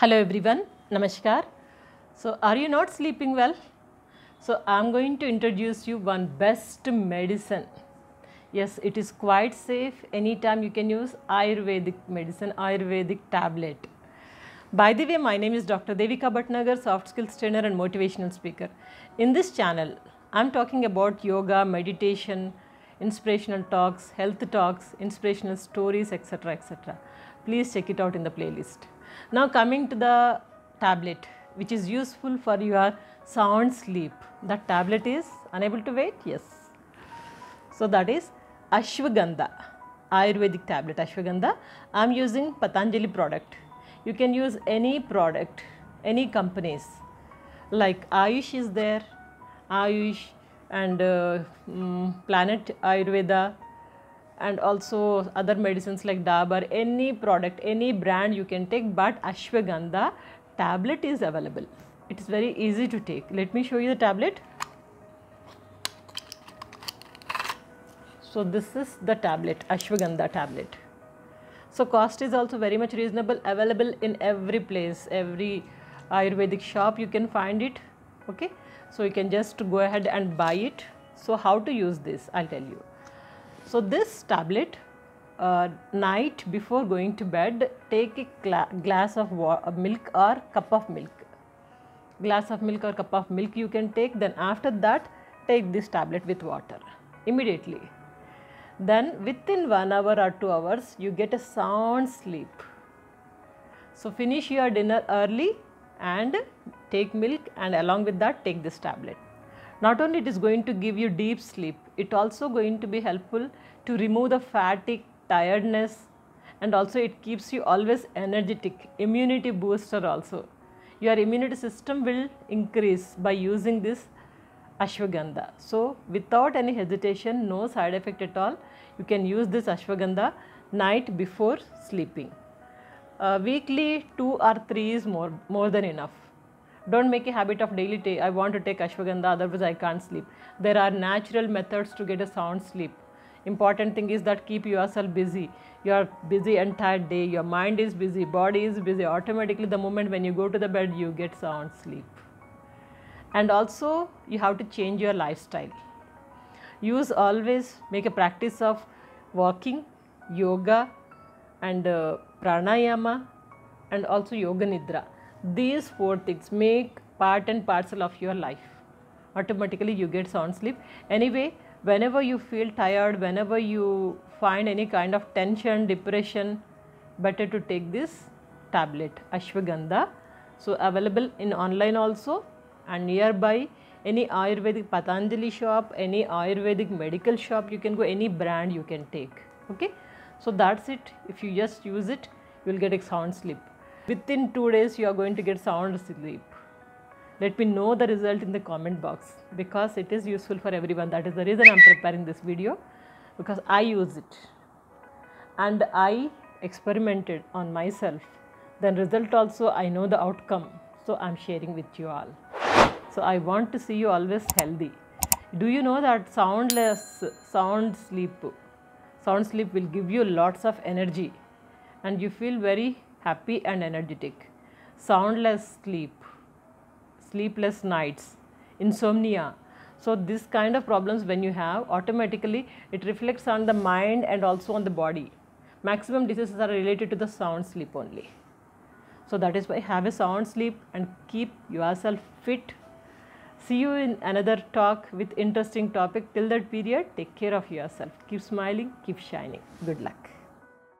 Hello everyone, Namaskar. So are you not sleeping well? So I am going to introduce you one best medicine. Yes, it is quite safe. Anytime you can use Ayurvedic medicine, Ayurvedic tablet. By the way, my name is Dr. Devika Bhatnagar, soft skills trainer and motivational speaker. In this channel, I am talking about yoga, meditation, inspirational talks, health talks, inspirational stories, etc. etc. Please check it out in the playlist. Now, coming to the tablet, which is useful for your sound sleep. That tablet is unable to wait? Yes. So, that is Ashwagandha, Ayurvedic tablet Ashwagandha. I am using Patanjali product. You can use any product, any companies like Ayush is there, Ayush and uh, mm, Planet Ayurveda and also other medicines like Dabur, any product, any brand you can take but Ashwagandha tablet is available. It is very easy to take. Let me show you the tablet. So, this is the tablet, Ashwagandha tablet. So, cost is also very much reasonable, available in every place, every Ayurvedic shop you can find it. Okay. So, you can just go ahead and buy it. So, how to use this I will tell you. So, this tablet uh, night before going to bed take a glass of milk or cup of milk. Glass of milk or cup of milk you can take then after that take this tablet with water immediately. Then within 1 hour or 2 hours you get a sound sleep. So, finish your dinner early and take milk and along with that take this tablet. Not only it is going to give you deep sleep, it also going to be helpful to remove the fatigue, tiredness and also it keeps you always energetic, immunity booster also. Your immunity system will increase by using this ashwagandha. So, without any hesitation, no side effect at all, you can use this ashwagandha night before sleeping. Uh, weekly 2 or 3 is more, more than enough. Don't make a habit of daily take, I want to take ashwagandha otherwise I can't sleep. There are natural methods to get a sound sleep. Important thing is that keep yourself busy. You are busy entire day, your mind is busy, body is busy. Automatically the moment when you go to the bed you get sound sleep. And also you have to change your lifestyle. Use always make a practice of walking, yoga and uh, pranayama and also yoga nidra these four things make part and parcel of your life. Automatically you get sound sleep. Anyway whenever you feel tired whenever you find any kind of tension depression better to take this tablet ashwagandha. So available in online also and nearby. Any ayurvedic patanjali shop any ayurvedic medical shop you can go any brand you can take. Okay? So that's it. If you just use it you will get a sound sleep within 2 days you are going to get sound sleep. Let me know the result in the comment box because it is useful for everyone. That is the reason I am preparing this video because I use it and I experimented on myself. Then result also I know the outcome. So I am sharing with you all. So I want to see you always healthy. Do you know that soundless sound sleep, sound sleep will give you lots of energy and you feel very happy and energetic. Soundless sleep, sleepless nights, insomnia. So, this kind of problems when you have automatically it reflects on the mind and also on the body. Maximum diseases are related to the sound sleep only. So, that is why have a sound sleep and keep yourself fit. See you in another talk with interesting topic. Till that period, take care of yourself. Keep smiling, keep shining. Good luck.